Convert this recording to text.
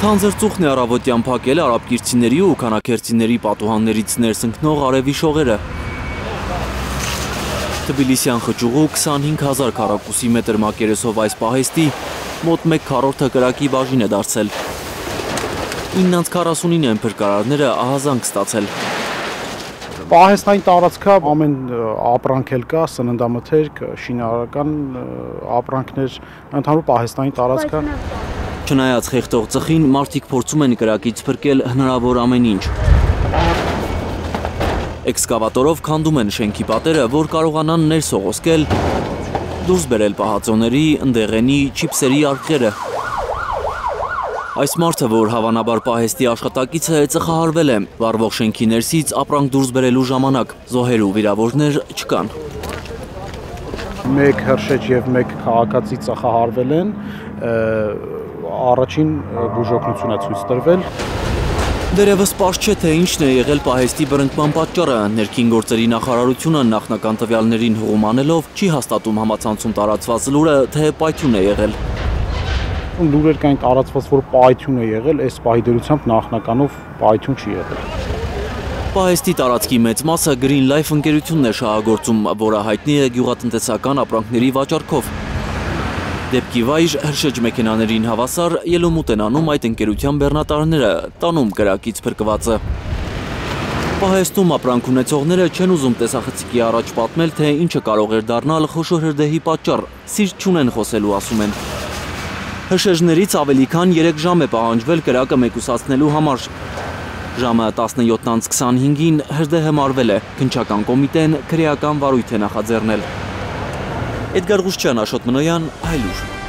Թանձր ծուխն է առավոտյան փակել արաբկիրցիների ու քանաքերցիների պատուհաններից ներս ընկնող արևի շողերը։ Թբիլիսյան խճուղու 25 հազար քառակուսի մետր մակերեսով այս պահեստի մոտ մեկ քառորդը կրակի բաժին է դարձել։ 949 են փրկարարները ահազանգ ստացել։ Պահեստային տարածքը ամեն ապրանք էլ կա, սննդամթերք, շինարարական ապրանքներ, ընդհանուր պահեստային տարածքը։ Չնայած խեղտող ծխին, մարդիկ փորձում են կրակից փրկել հնարավոր ամեն ինչ։ Էքսկավատորով քանդում են շենքի պատերը, որ կարողանան ներսողոսկել, դուրս բերել պահածոների, ընդեղենի, չիպսերի արկղերը։ Այս մարդը, որ հավանաբար պահեստի աշխատակիցը է, ծխահարվել է, վարվող շենքի ներսից ապրանք դուրս բերելու ժամանակ, զոհեր ու վիրավորներ չկան մեկ հրշեջ եւ մեկ քաղաքացի ծխահարվել են առաջին բուժօգնություն է ցույց տրվել։ Դերևս պարզ չէ, թե ինչն է եղել պահեստի բրընկման պատճառը։ Ներքին գործերի նախարարությունը նախնական տվյալներին հողում անելով չի հաստատում համացանցում տարածված լուրը, թե պայթյուն է եղել։ Լուրեր կային տարածված, որ պայթյուն է եղել, այս պահի դրությամբ նախնականով պայթյուն չի եղել։ Պահեստի տարածքի մեծ մասը Green Life ընկերությունն է շահագործում, որը հայտնի է գյուղատնտեսական ապրանքների վաճառքով։ Դեպքի վայր հրշեջ մեքենաներին հավասար ելումուտ են անում այդ ընկերության բեռնատարները, տանում կրակից փրկվածը։ Պահեստում ապրանք ունեցողները չեն ուզում տեսախցիկի առաջ պատմել, թե ինչը կարող էր դառնալ խոշոր հրդեհի պատճառ, սիրտ չունեն խոսելու ասում են։ Հրշեջներից ավելի քան 3 ժամ է պահանջվել կրակը մեկուսացնելու համար։ Ժամը 17:25-ին հրդեհը մարվել է, քնչական կոմիտեն քրեական վարույթ է նախաձեռնել։ Էդգար Ղուշչյան, Աշոտ Մնոյան, Հայլուր։